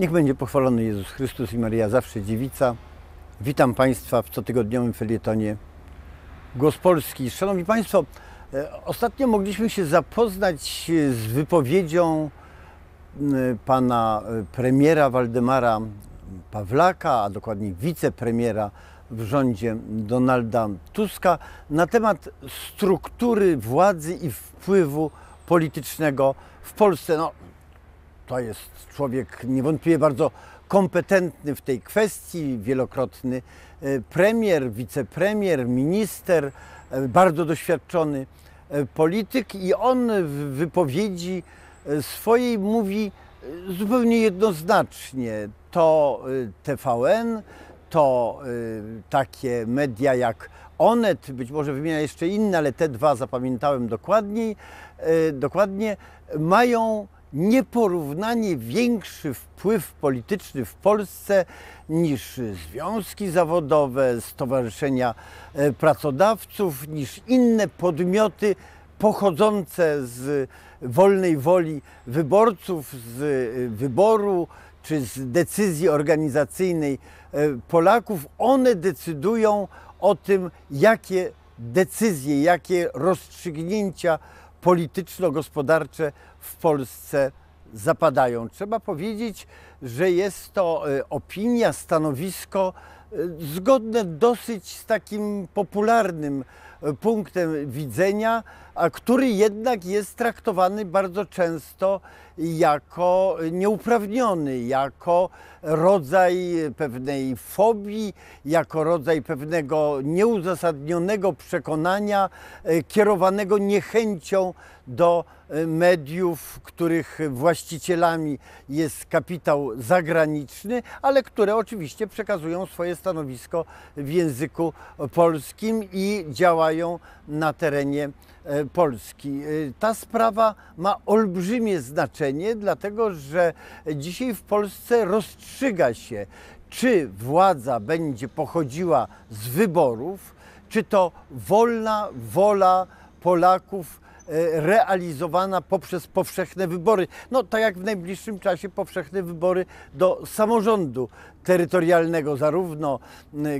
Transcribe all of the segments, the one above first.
Niech będzie pochwalony Jezus Chrystus i Maria zawsze dziewica. Witam Państwa w cotygodniowym felietonie Głos Polski. Szanowni Państwo, e, ostatnio mogliśmy się zapoznać z wypowiedzią pana e, premiera Waldemara Pawlaka, a dokładnie wicepremiera w rządzie Donalda Tuska na temat struktury władzy i wpływu politycznego w Polsce. No, to jest człowiek niewątpliwie bardzo kompetentny w tej kwestii, wielokrotny e, premier, wicepremier, minister, e, bardzo doświadczony e, polityk i on w wypowiedzi swojej mówi zupełnie jednoznacznie. To TVN, to takie media jak Onet, być może wymienia jeszcze inne, ale te dwa zapamiętałem dokładniej, dokładnie, mają nieporównanie większy wpływ polityczny w Polsce niż związki zawodowe, stowarzyszenia e, pracodawców, niż inne podmioty pochodzące z wolnej woli wyborców, z e, wyboru czy z decyzji organizacyjnej e, Polaków. One decydują o tym, jakie decyzje, jakie rozstrzygnięcia polityczno-gospodarcze w Polsce zapadają. Trzeba powiedzieć, że jest to e, opinia, stanowisko e, zgodne dosyć z takim popularnym punktem widzenia, a który jednak jest traktowany bardzo często jako nieuprawniony, jako rodzaj pewnej fobii, jako rodzaj pewnego nieuzasadnionego przekonania e, kierowanego niechęcią do e, mediów, których właścicielami jest kapitał zagraniczny, ale które oczywiście przekazują swoje stanowisko w języku polskim i działają na terenie e, Polski. E, Ta sprawa ma olbrzymie znaczenie, dlatego że dzisiaj w Polsce rozstrzyga się, czy władza będzie pochodziła z wyborów, czy to wolna wola Polaków realizowana poprzez powszechne wybory. No tak jak w najbliższym czasie powszechne wybory do samorządu terytorialnego, zarówno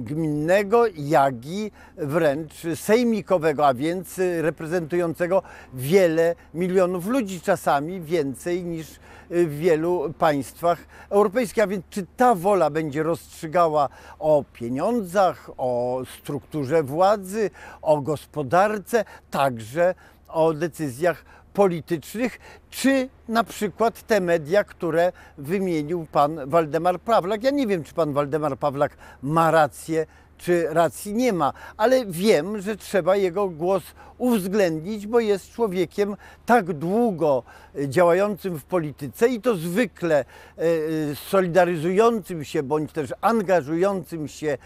gminnego, jak i wręcz sejmikowego, a więc reprezentującego wiele milionów ludzi, czasami więcej niż y, w wielu państwach europejskich. A więc czy ta wola będzie rozstrzygała o pieniądzach, o strukturze władzy, o gospodarce, także o decyzjach politycznych, czy na przykład te media, które wymienił pan Waldemar Pawlak. Ja nie wiem, czy pan Waldemar Pawlak ma rację, czy racji nie ma, ale wiem, że trzeba jego głos uwzględnić, bo jest człowiekiem tak długo e, działającym w polityce i to zwykle e, e, solidaryzującym się bądź też angażującym się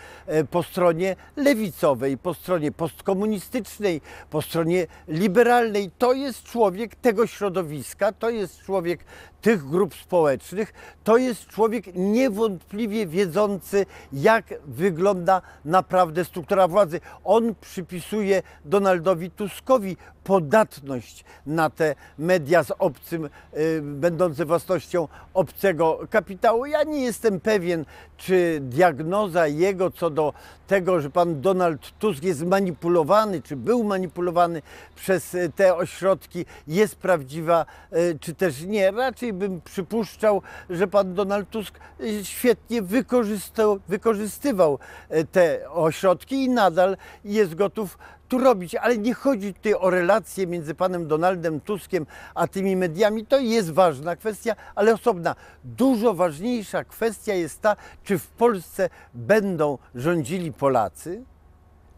po stronie lewicowej, po stronie postkomunistycznej, po stronie liberalnej. To jest człowiek tego środowiska, to jest człowiek tych grup społecznych, to jest człowiek niewątpliwie wiedzący, jak wygląda naprawdę struktura władzy. On przypisuje Donaldowi Tuskowi podatność na te media z obcym, y, będące własnością obcego kapitału. Ja nie jestem pewien, czy diagnoza jego co do tego, że pan Donald Tusk jest manipulowany, czy był manipulowany przez y, te ośrodki, jest prawdziwa, y, czy też nie. Raczej bym przypuszczał, że pan Donald Tusk y, świetnie wykorzystywał y, ośrodki i nadal jest gotów tu robić, ale nie chodzi tutaj o relacje między panem Donaldem Tuskiem a tymi mediami. To jest ważna kwestia, ale osobna. Dużo ważniejsza kwestia jest ta, czy w Polsce będą rządzili Polacy,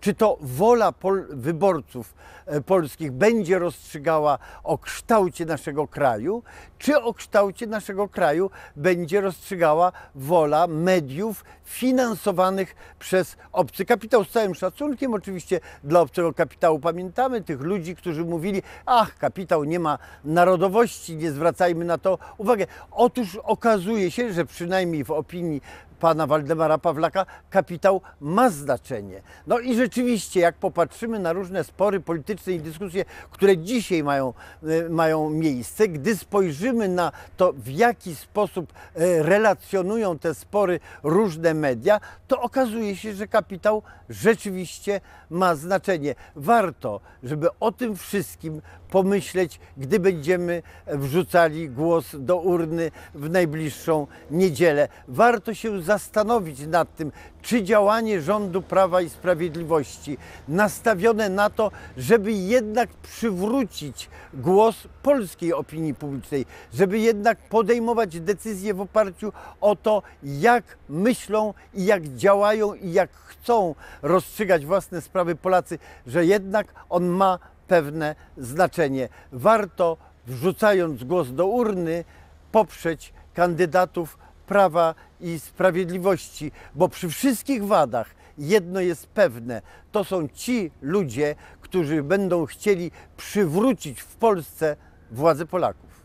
czy to wola pol- wyborców e, polskich będzie rozstrzygała o kształcie naszego kraju, czy o kształcie naszego kraju będzie rozstrzygała wola mediów finansowanych przez obcy kapitał. Z całym szacunkiem oczywiście dla obcego kapitału pamiętamy tych ludzi, którzy mówili, ach, kapitał nie ma narodowości, nie zwracajmy na to uwagę. Otóż okazuje się, że przynajmniej w opinii pana Waldemara Pawlaka, kapitał ma znaczenie. No i rzeczywiście, jak popatrzymy na różne spory polityczne i dyskusje, które dzisiaj mają, e, mają miejsce, gdy spojrzymy na to, w jaki sposób e, relacjonują te spory różne media, to okazuje się, że kapitał rzeczywiście ma znaczenie. Warto, żeby o tym wszystkim pomyśleć, gdy będziemy wrzucali głos do urny w najbliższą niedzielę. Warto się zastanowić nad tym, czy działanie rządu Prawa i Sprawiedliwości nastawione na to, żeby jednak przywrócić głos polskiej opinii publicznej, żeby jednak podejmować decyzje w oparciu o to, jak myślą i jak działają i jak chcą rozstrzygać własne sprawy Polacy, że jednak on ma pewne znaczenie. Warto, wrzucając głos do urny, poprzeć kandydatów Prawa i Sprawiedliwości, bo przy wszystkich wadach jedno jest pewne: to są ci ludzie, którzy będą chcieli przywrócić w Polsce władzę Polaków.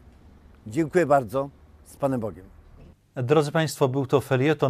Dziękuję bardzo. Z Panem Bogiem. Drodzy Państwo, był to felieton